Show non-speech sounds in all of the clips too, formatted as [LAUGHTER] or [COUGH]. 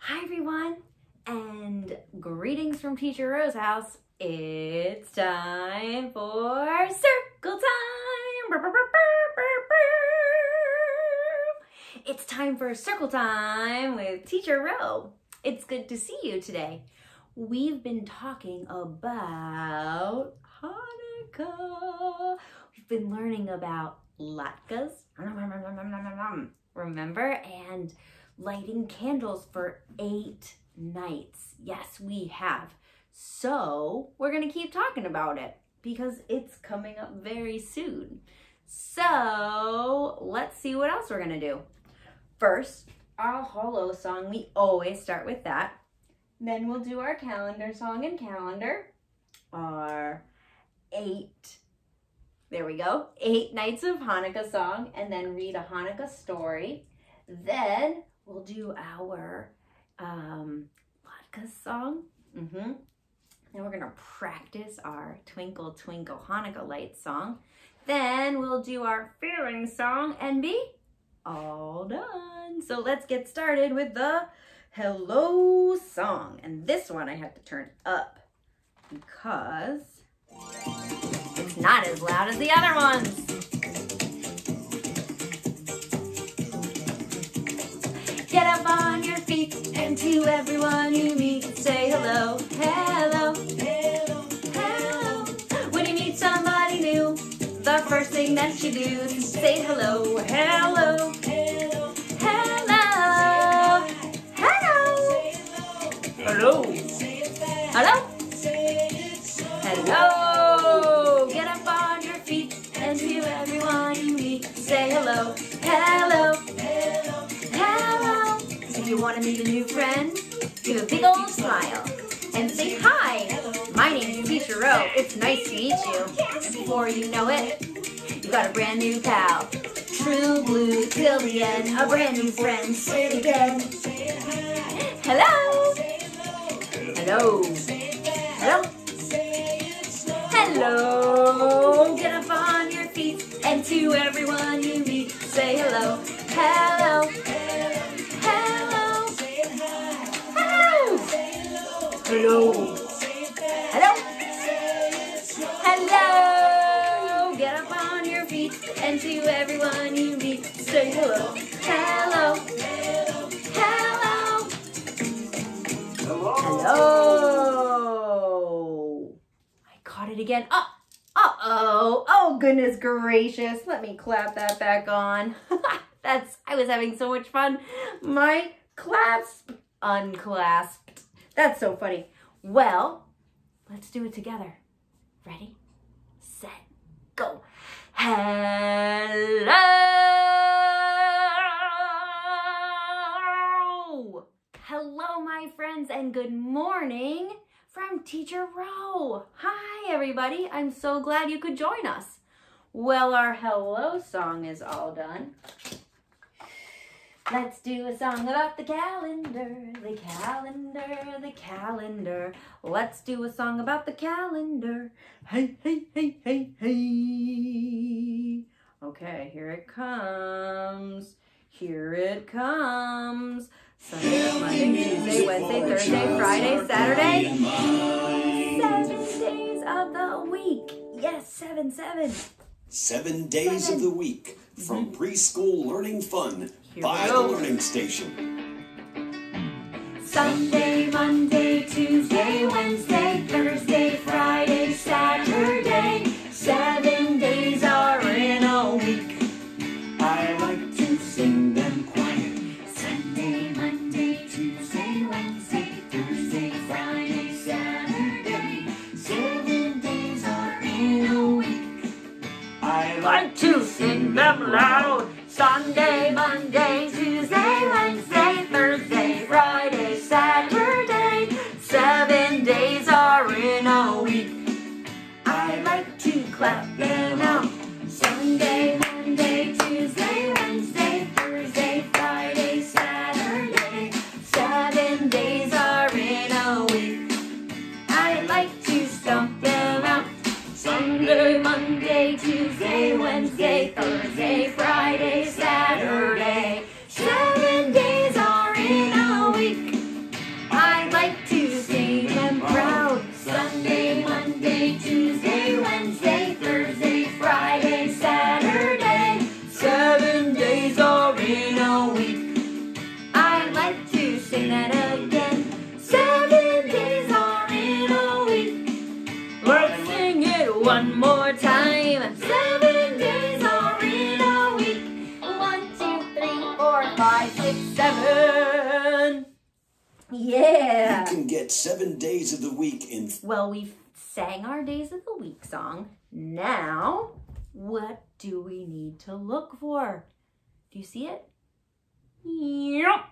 Hi everyone, and greetings from Teacher Roe's House. It's time for circle time. It's time for circle time with Teacher Roe. It's good to see you today. We've been talking about Hanukkah. We've been learning about latkes, remember, and lighting candles for eight nights. Yes, we have. So we're going to keep talking about it because it's coming up very soon. So let's see what else we're going to do. First, our Hollow song. We always start with that. Then we'll do our calendar song and calendar. Our eight, there we go, eight nights of Hanukkah song, and then read a Hanukkah story. Then we'll do our um, Latke song. Mm-hmm. Then we're gonna practice our Twinkle Twinkle Hanukkah Light song. Then we'll do our feeling song and be all done. So let's get started with the hello song. And this one I have to turn up because it's not as loud as the other ones. On your feet and to everyone you meet, say hello, hello, hello, hello. When you meet somebody new, the first thing that you do is say hello, hello, hello, hello, hello, hello, hello, hello. Get up on your feet and to everyone you meet, say hello, hello, hello, to meet a new friend, give a big old smile and say hi. My name's Teacher Roe. It's nice to meet you. And before you know it, you got a brand new pal. True blue till the end, a brand new friend. Say it again. Hello. Hello. Hello. Hello. Get up on your feet and to everyone you meet, say. Hello. Hello. Hello. Hello. Hello. Get up on your feet and to everyone you meet, say hello. Hello. Hello. Hello. Hello. I caught it again. Oh, uh-oh. Oh, goodness gracious. Let me clap that back on. [LAUGHS] That's, I was having so much fun. My clasp unclasped. That's so funny. Well, let's do it together. Ready, set, go. Hello! Hello, my friends, and good morning from Teacher Roe. Hi, everybody. I'm so glad you could join us. Well, our hello song is all done. Let's do a song about the calendar, the calendar, the calendar. Let's do a song about the calendar. Hey, hey, hey, hey, hey. Okay, here it comes. Here it comes. Sunday, Monday, Tuesday, Wednesday, Thursday, Friday, Saturday. Seven days of the week. Yes, seven, seven. Seven days Seven. of the week from preschool learning fun Here by we the go. Learning Station. Sunday, Monday, Tuesday, Wednesday, Thursday, Friday, Saturday. Seven days are in a week. I like to sing them quiet. Sunday, Monday, Tuesday, Wednesday, Thursday, Friday, Saturday. Seven days are in a week. I like to sing them loud. Sunday, Monday, get seven days of the week in Well, we sang our Days of the Week song. Now, what do we need to look for? Do you see it? Yep.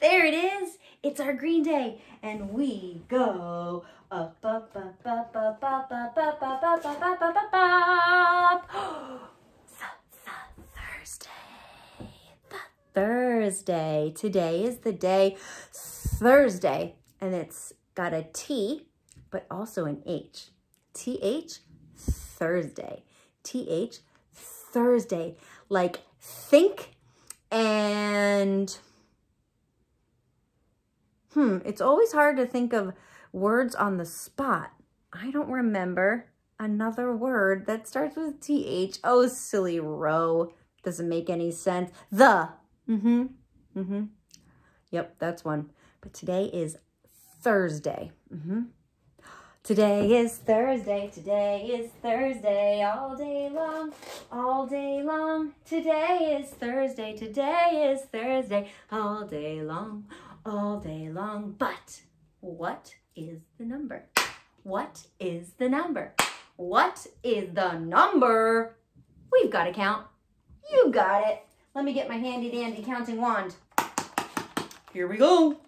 There it is. It's our Green Day. And we go up, up, up, up, up, up, up, up, up, up, up, up, up, up, up. Th- th- Thursday. Th- Thursday. Today is the day Thursday. And it's got a T, but also an H. T-H, Thursday. T-H, Thursday. Like think and hmm, it's always hard to think of words on the spot. I don't remember another word that starts with TH. Oh, silly Roe. Doesn't make any sense. The. Mm-hmm. Mm-hmm. Yep, that's one. But today is Thursday. Mm-hmm. Today is Thursday, today is Thursday, all day long, all day long. Today is Thursday, today is Thursday, all day long, all day long. But what is the number? What is the number? What is the number? We've got to count. You got it. Let me get my handy dandy counting wand. Here we go.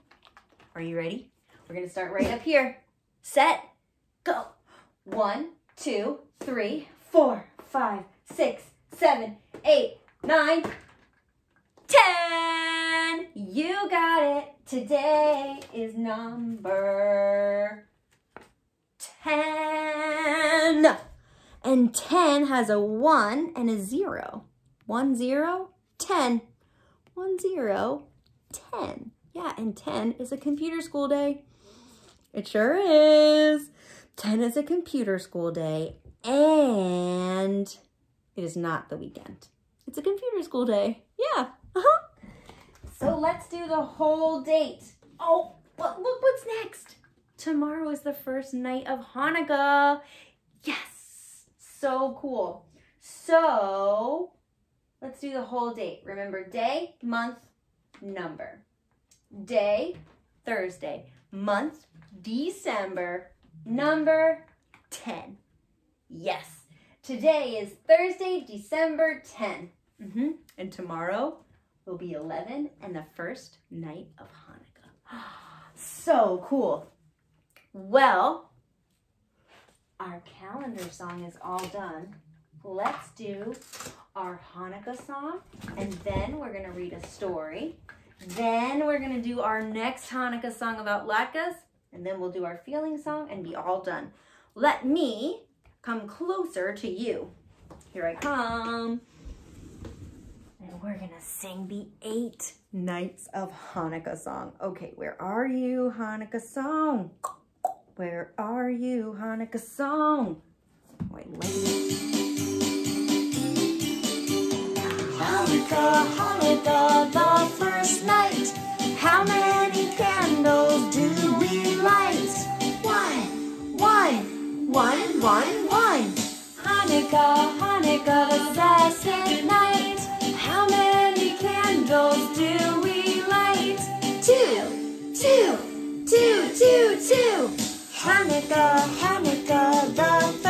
Are you ready? We're going to start right up here. Set go. One, two, three, four, five, six, seven, eight, nine, ten. You got it. Today is number ten. And ten has a one and a zero. One zero, ten. One zero, ten. Yeah, and ten is a computer school day. It sure is. 10 is a computer school day and it is not the weekend. It's a computer school day. Yeah. Uh-huh. So let's do the whole date. Oh, what, look what's next. Tomorrow is the first night of Hanukkah. Yes. So cool. So let's do the whole date. Remember day, month, number. Day, Thursday. Month, December. Number 10. Yes. Today is Thursday, December 10. Mm-hmm. And tomorrow will be 11 and the first night of Hanukkah. [GASPS] So cool. Well, our calendar song is all done. Let's do our Hanukkah song, and then we're to read a story. Then we're to do our next Hanukkah song about latkes, and then we'll do our feeling song and be all done. Let me come closer to you. Here I come. And we're to sing the eight nights of Hanukkah song. Okay, where are you, Hanukkah song? Where are you, Hanukkah song? Wait, wait. Hanukkah, Hanukkah, the first night. How many candles do we light? One, one, one, one, one. Hanukkah, Hanukkah, the second night. How many candles do we light? Two, two, two, two, two. Hanukkah, Hanukkah, the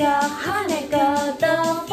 が花がどう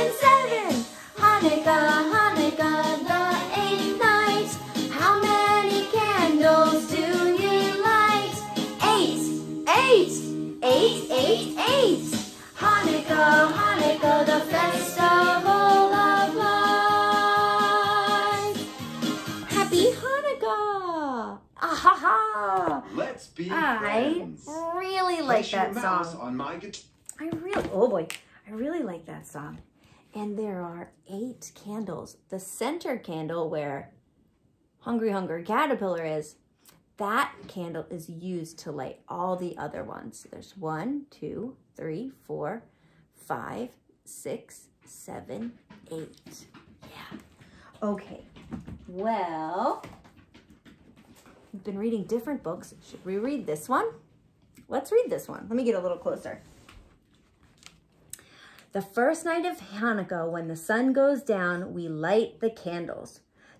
seven, seven. Hanukkah, Hanukkah, the eighth night. How many candles do you light? Eight, eight, eight, eight, eight. Hanukkah, Hanukkah, the festival of lights. Happy Hanukkah! Ah ha ha! Let's be I friends. really like Place that song. on my guitar. I really, oh boy, I really like that song. And there are eight candles. The center candle where Hungry Hungry Caterpillar is, that candle is used to light all the other ones. There's one, two, three, four, five, six, seven, eight. Yeah. Okay. Well, we've been reading different books. Should we read this one? Let's read this one. Let me get a little closer. The first night of Hanukkah, when the sun goes down, we light the candles.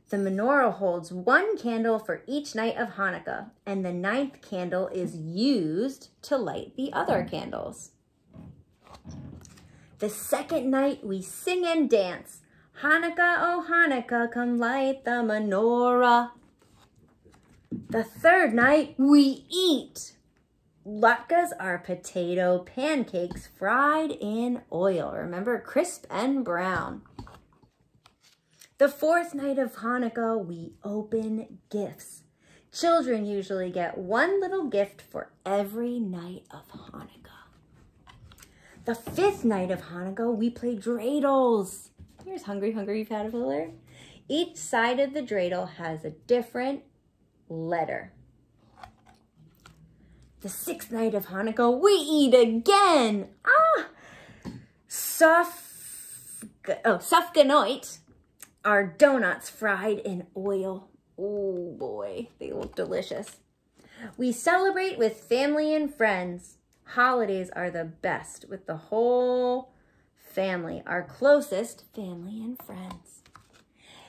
The menorah holds one candle for each night of Hanukkah, and the ninth candle is used to light the other candles. The second night, we sing and dance. Hanukkah, oh Hanukkah, come light the menorah. The third night, we eat. Latkes are potato pancakes fried in oil. Remember, crisp and brown. The fourth night of Hanukkah, we open gifts. Children usually get one little gift for every night of Hanukkah. The fifth night of Hanukkah, we play dreidels. Here's Hungry Hungry Caterpillar. Each side of the dreidel has a different letter. The sixth night of Hanukkah, we eat again. Ah, Suf, oh, Sufganiyot are donuts fried in oil. Oh boy, they look delicious. We celebrate with family and friends. Holidays are the best with the whole family, our closest family and friends.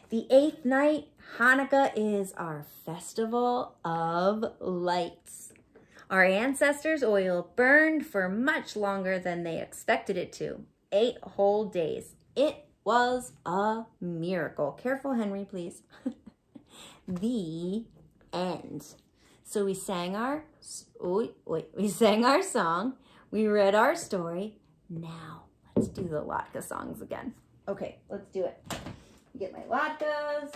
The eighth night, Hanukkah is our festival of lights. Our ancestors' oil burned for much longer than they expected it to eight whole days. It was a miracle. Careful, Henry, please. [LAUGHS] the end. So we sang our wait, wait, we sang our song. We read our story. Now let's do the Latke songs again. Okay, let's do it. Get my latkes.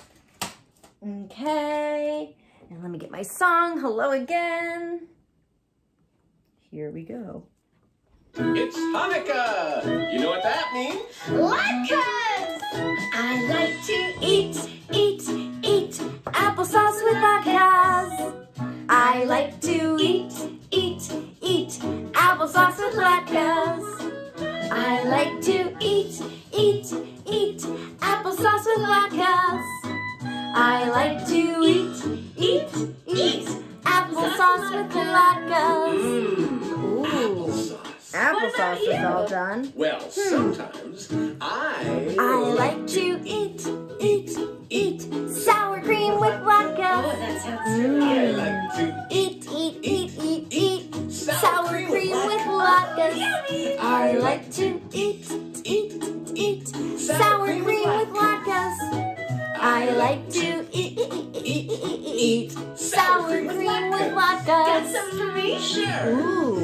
Okay. And let me get my song. Hello again. Here we go. It's Hanukkah. You know what that means? Latkes! I like to eat, eat, eat applesauce with latkes. I like to eat, eat, eat applesauce with latkes. I like to eat, eat, eat applesauce with latkes. I like to eat, eat, eat applesauce with latkes. Ooh, applesauce. applesauce is all done. Well, hmm. sometimes I. I like to eat, eat, eat sour cream with latkes. Oh, that sounds hmm. I like to Eat, eat, eat, eat, eat sour cream with latkes. I like to eat, eat, eat sour cream with latkes. I like to eat, eat, eat, eat, eat sour cream with Got latkes. some for me? Sure. Ooh, Can you name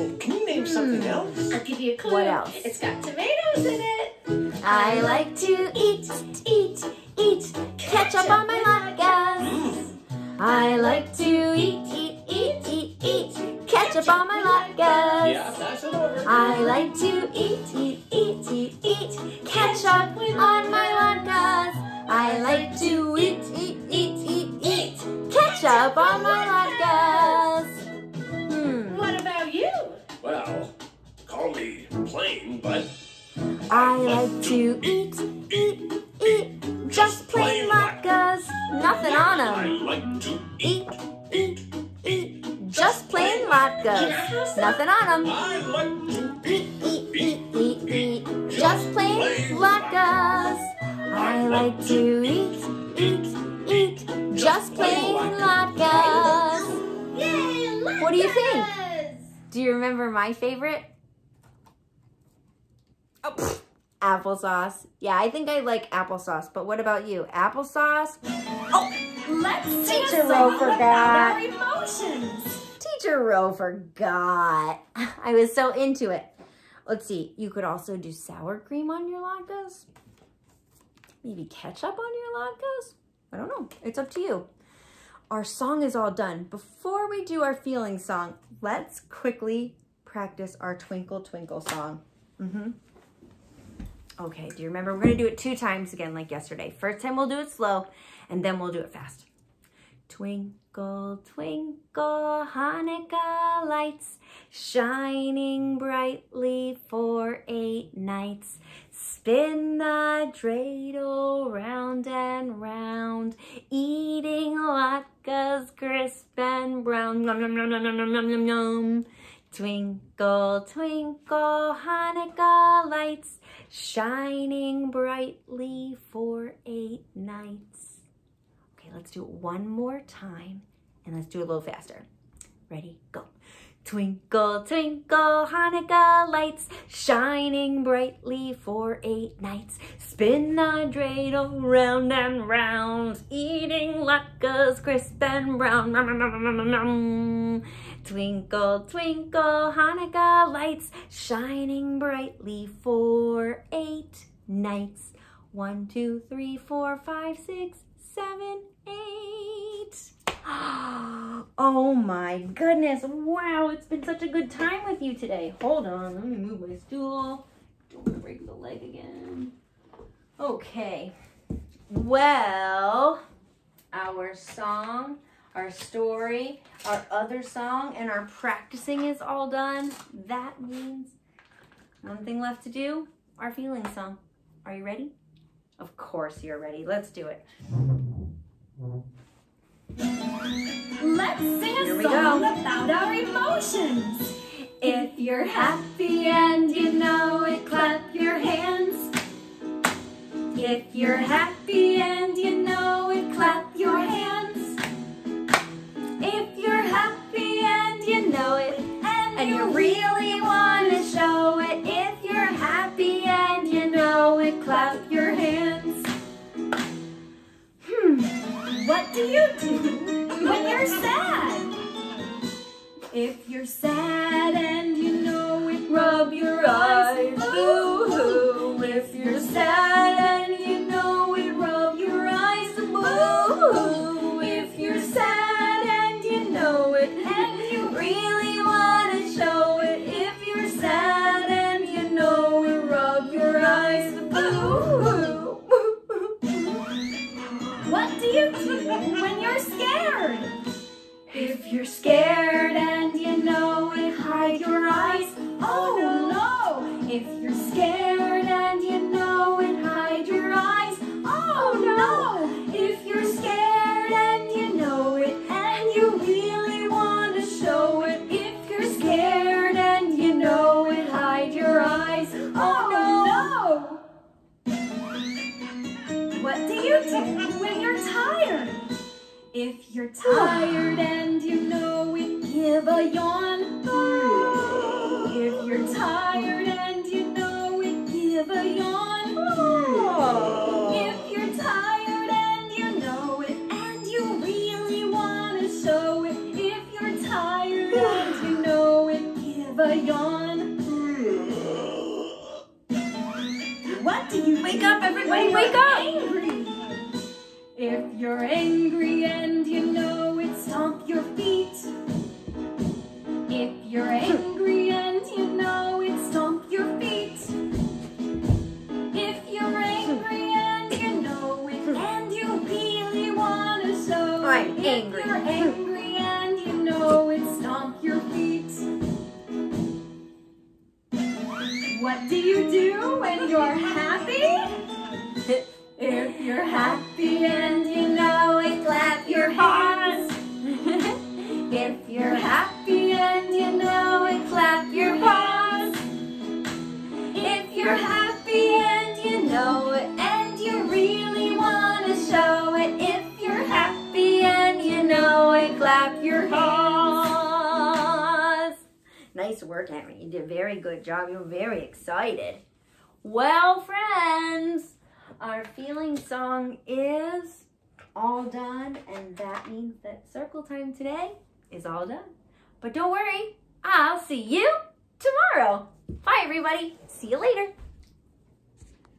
something else? I'll give you a clue. What else? It's got tomatoes in it. I like to eat, eat, eat ketchup on my latkes. Mmm, I like to eat, eat, eat, eat, eat ketchup on my latkes. yeah, pass it over. I like to eat, eat, eat, eat, eat ketchup on my latkes. I like to eat, eat, eat, eat, eat ketchup on my latkes. Me plain, but I like to eat, eat, eat just plain latkes. Nothing on them. I like to Eat, eat, eat just plain latkes. Nothing on them. I like to Eat, eat, eat, eat, eat, just plain latkes. I like to eat, eat, eat, just plain latkes. Yay! What do you think? Do you remember my favorite? Oh, applesauce. Yeah, I think I like applesauce, but what about you? Applesauce? Oh, Let's Teacher a Roe song forgot. our emotions. Teacher Roe forgot. [LAUGHS] I was so into it. Let's see. You could also do sour cream on your latkes. Maybe ketchup on your latkes. I don't know. It's up to you. Our song is all done. Before we do our feeling song, let's quickly practice our Twinkle Twinkle song. Mm-hmm. Okay, do you remember? We're gonna do it two times again like yesterday. First time we'll do it slow and then we'll do it fast. Twinkle, twinkle, Hanukkah lights, shining brightly for eight nights. Spin the dreidel round and round, eating latkes crisp and brown. Nom, nom, nom, nom, nom, nom, nom, nom. Twinkle, twinkle, Hanukkah lights, shining brightly for eight nights. Okay, let's do it one more time, and let's do it a little faster. Ready, go. Twinkle, twinkle, Hanukkah lights, shining brightly for eight nights. Spin the dreidel round and round, eating latkes crisp and brown. Twinkle, twinkle, Hanukkah lights, shining brightly for eight nights. One, two, three, four, five, six, seven, eight. [GASPS] Oh my goodness. Wow, it's been such a good time with you today. Hold on, let me move my stool. Don't want to break the leg again. Okay. Well, our song, our story, our other song, and our practicing is all done. That means one thing left to do, our feeling song. Are you ready? Of course you're ready. Let's do it. Let's sing a Here song about our emotions. If you're happy and you know it, clap your hands. If you're happy and you know it, clap your hands. If you're happy and you know it, And, and you really want to show it, if you're happy and you know it, clap your hands. Hmm. what do you do when you're sad? If you're sad and Wake up, everybody, wake up! Angry? If you're angry and you know it, stomp your feet. If you're angry and you know it, stomp your feet. If you're angry and you know it, and you really want to show I'm angry. if you're angry and you know it, stomp your feet. What do you do when you're happy? If you're happy and you know it, clap your paws. If you're happy and you know it, and you really want to show it, if you're happy and you know it, clap your hands. Nice work, Henry. You did a very good job. You're very excited. Well, friends, our feeling song is all done, and that means that circle time today is all done. But don't worry, I'll see you tomorrow. Bye, everybody. See you later.